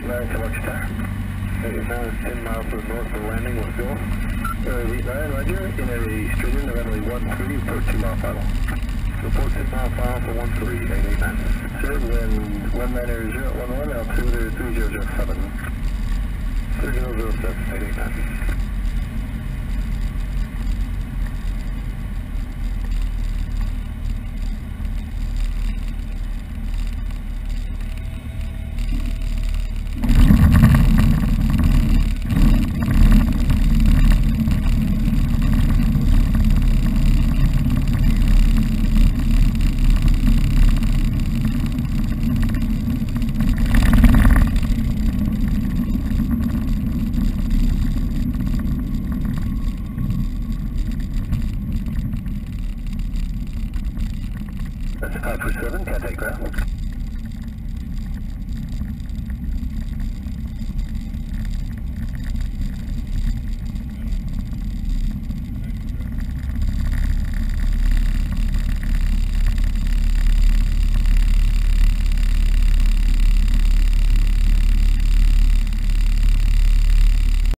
Charlie Black, Luxstar. Now it's 10 miles to the north of landing, let's go. Uh, read Ryan, Roger, in a straight into one three report 2 mile final. Report 10 mile final for 13, 889. Sir, wind 19011, Mike with 7, take ground.